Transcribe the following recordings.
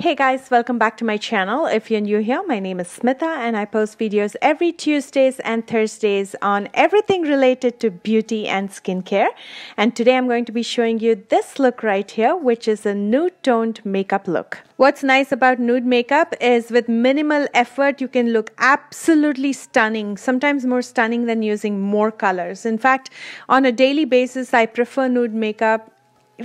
Hey guys, welcome back to my channel. If you're new here, my name is Smitha and I post videos every Tuesdays and Thursdays on everything related to beauty and skincare. And today I'm going to be showing you this look right here, which is a nude toned makeup look. What's nice about nude makeup is with minimal effort, you can look absolutely stunning, sometimes more stunning than using more colors. In fact, on a daily basis, I prefer nude makeup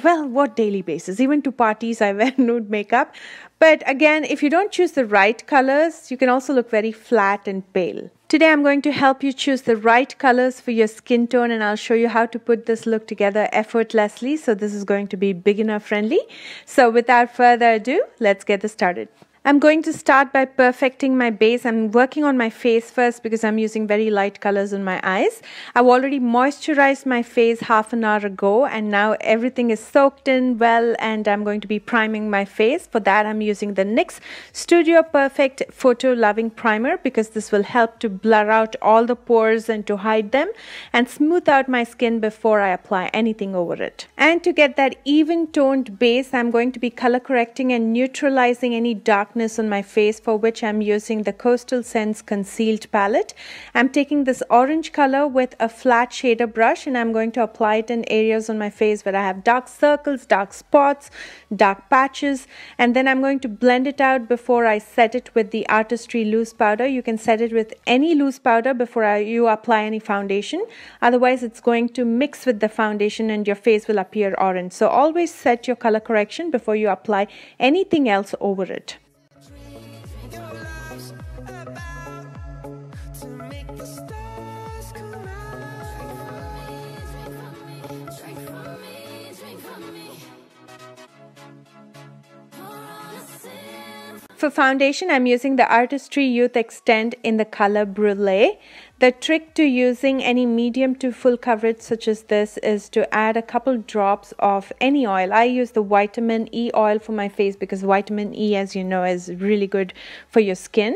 well, what daily basis? Even to parties, I wear nude makeup. But again, if you don't choose the right colors, you can also look very flat and pale. Today, I'm going to help you choose the right colors for your skin tone, and I'll show you how to put this look together effortlessly. So, this is going to be beginner friendly. So, without further ado, let's get this started. I'm going to start by perfecting my base. I'm working on my face first because I'm using very light colors in my eyes. I've already moisturized my face half an hour ago and now everything is soaked in well and I'm going to be priming my face. For that I'm using the NYX Studio Perfect Photo Loving Primer because this will help to blur out all the pores and to hide them and smooth out my skin before I apply anything over it. And to get that even toned base, I'm going to be color correcting and neutralizing any dark darkness on my face for which I'm using the Coastal Scents Concealed Palette. I'm taking this orange color with a flat shader brush and I'm going to apply it in areas on my face where I have dark circles, dark spots, dark patches and then I'm going to blend it out before I set it with the Artistry Loose Powder. You can set it with any loose powder before you apply any foundation. Otherwise it's going to mix with the foundation and your face will appear orange. So always set your color correction before you apply anything else over it. For foundation, I'm using the Artistry Youth Extend in the color Brulee. The trick to using any medium to full coverage such as this is to add a couple drops of any oil. I use the vitamin E oil for my face because vitamin E as you know is really good for your skin.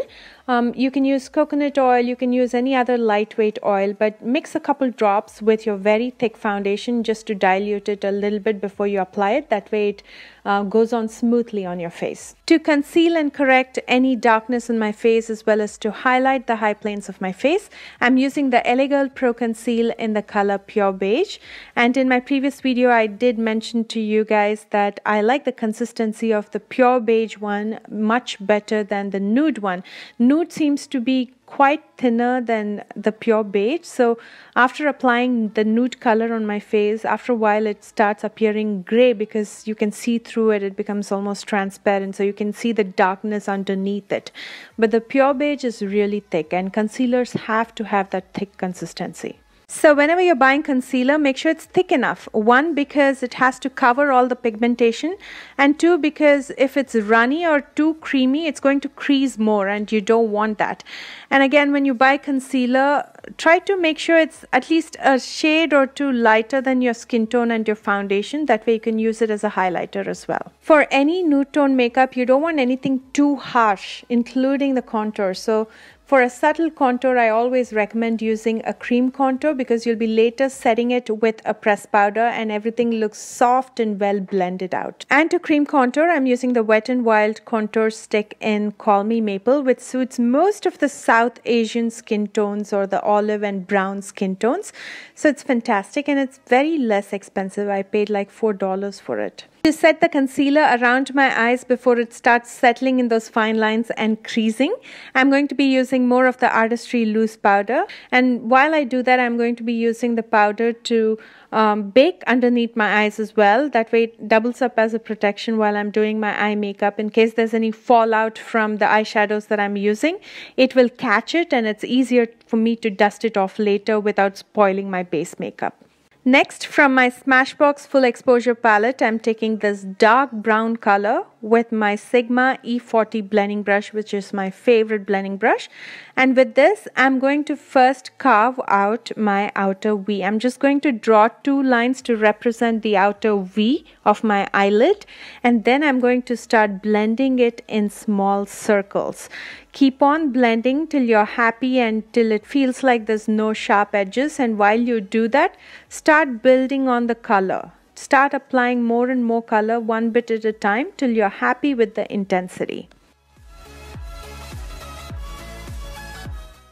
Um, you can use coconut oil, you can use any other lightweight oil, but mix a couple drops with your very thick foundation just to dilute it a little bit before you apply it. That way it uh, goes on smoothly on your face. To conceal and correct any darkness in my face as well as to highlight the high planes of my face, I'm using the LA Girl Pro Conceal in the color Pure Beige. And in my previous video, I did mention to you guys that I like the consistency of the Pure Beige one much better than the nude one. Nude seems to be quite thinner than the pure beige. So after applying the nude color on my face, after a while it starts appearing gray because you can see through it. It becomes almost transparent. So you can see the darkness underneath it. But the pure beige is really thick and concealers have to have that thick consistency. So whenever you're buying concealer, make sure it's thick enough. One, because it has to cover all the pigmentation. And two, because if it's runny or too creamy, it's going to crease more and you don't want that. And again, when you buy concealer, try to make sure it's at least a shade or two lighter than your skin tone and your foundation. That way you can use it as a highlighter as well. For any nude tone makeup, you don't want anything too harsh, including the contour. So for a subtle contour, I always recommend using a cream contour because you'll be later setting it with a pressed powder and everything looks soft and well blended out. And to cream contour, I'm using the Wet n Wild contour stick in Call Me Maple which suits most of the South Asian skin tones or the olive and brown skin tones. So it's fantastic and it's very less expensive. I paid like $4 for it. To set the concealer around my eyes before it starts settling in those fine lines and creasing, I'm going to be using more of the Artistry Loose Powder. And while I do that, I'm going to be using the powder to um, bake underneath my eyes as well. That way it doubles up as a protection while I'm doing my eye makeup. In case there's any fallout from the eyeshadows that I'm using, it will catch it and it's easier for me to dust it off later without spoiling my base makeup. Next, from my Smashbox Full Exposure palette, I'm taking this dark brown color with my Sigma E40 blending brush, which is my favorite blending brush. And with this, I'm going to first carve out my outer V. I'm just going to draw two lines to represent the outer V of my eyelid. And then I'm going to start blending it in small circles. Keep on blending till you're happy and till it feels like there's no sharp edges. And while you do that, start building on the color start applying more and more color one bit at a time till you're happy with the intensity.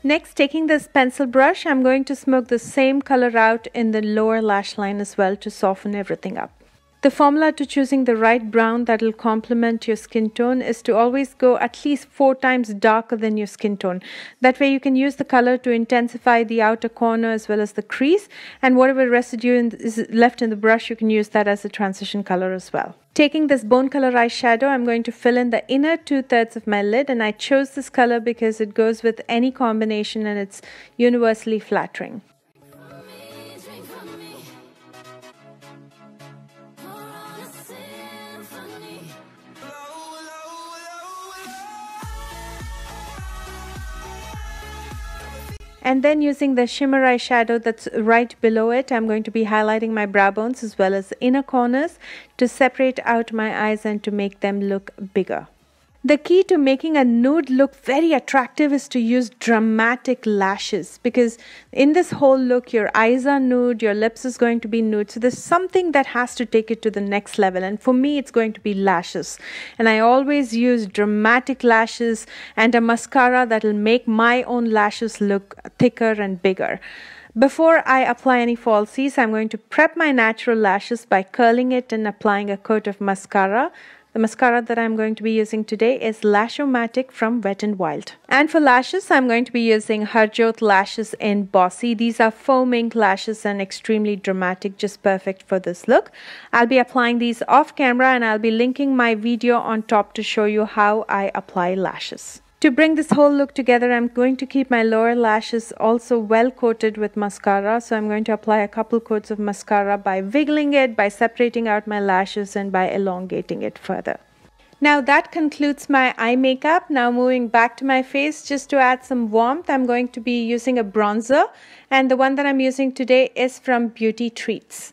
Next, taking this pencil brush, I'm going to smoke the same color out in the lower lash line as well to soften everything up. The formula to choosing the right brown that will complement your skin tone is to always go at least four times darker than your skin tone. That way you can use the color to intensify the outer corner as well as the crease and whatever residue is left in the brush you can use that as a transition color as well. Taking this bone color eyeshadow, I'm going to fill in the inner two thirds of my lid and I chose this color because it goes with any combination and it's universally flattering. And then using the shimmer eyeshadow that's right below it, I'm going to be highlighting my brow bones as well as inner corners to separate out my eyes and to make them look bigger. The key to making a nude look very attractive is to use dramatic lashes because in this whole look, your eyes are nude, your lips is going to be nude. So there's something that has to take it to the next level. And for me, it's going to be lashes. And I always use dramatic lashes and a mascara that'll make my own lashes look thicker and bigger. Before I apply any falsies, I'm going to prep my natural lashes by curling it and applying a coat of mascara. The mascara that I'm going to be using today is Lash-O-Matic from Wet n Wild. And for lashes, I'm going to be using Harjot lashes in Bossy. These are foaming lashes and extremely dramatic, just perfect for this look. I'll be applying these off camera and I'll be linking my video on top to show you how I apply lashes. To bring this whole look together, I'm going to keep my lower lashes also well coated with mascara. So I'm going to apply a couple coats of mascara by wiggling it, by separating out my lashes and by elongating it further. Now that concludes my eye makeup. Now moving back to my face, just to add some warmth, I'm going to be using a bronzer. And the one that I'm using today is from Beauty Treats.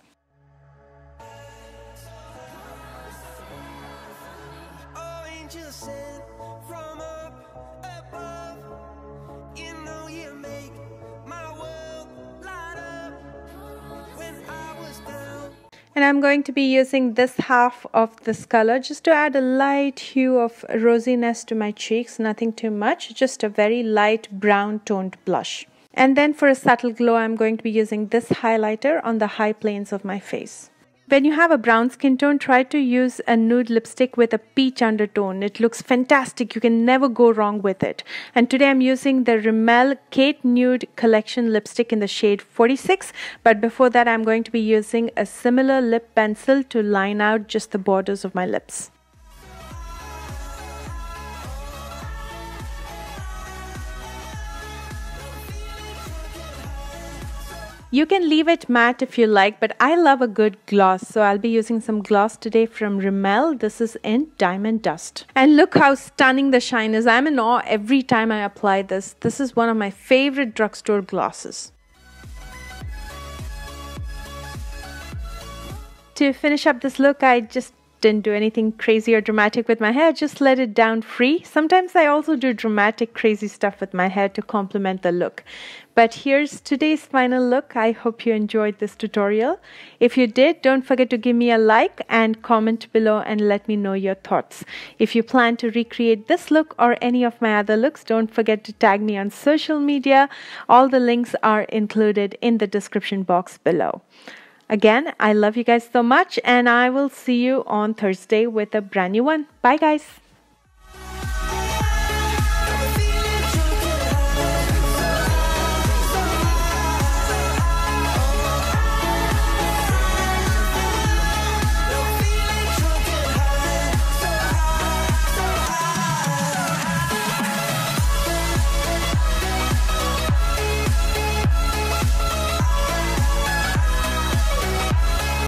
And I'm going to be using this half of this color just to add a light hue of rosiness to my cheeks. Nothing too much just a very light brown toned blush. And then for a subtle glow I'm going to be using this highlighter on the high planes of my face when you have a brown skin tone, try to use a nude lipstick with a peach undertone. It looks fantastic. You can never go wrong with it. And today I'm using the Rimmel Kate Nude Collection lipstick in the shade 46. But before that, I'm going to be using a similar lip pencil to line out just the borders of my lips. You can leave it matte if you like, but I love a good gloss. So I'll be using some gloss today from Rimmel. This is in Diamond Dust. And look how stunning the shine is. I'm in awe every time I apply this. This is one of my favorite drugstore glosses. To finish up this look, I just didn't do anything crazy or dramatic with my hair, just let it down free. Sometimes I also do dramatic, crazy stuff with my hair to complement the look. But here's today's final look. I hope you enjoyed this tutorial. If you did, don't forget to give me a like and comment below and let me know your thoughts. If you plan to recreate this look or any of my other looks, don't forget to tag me on social media. All the links are included in the description box below. Again, I love you guys so much, and I will see you on Thursday with a brand new one. Bye, guys.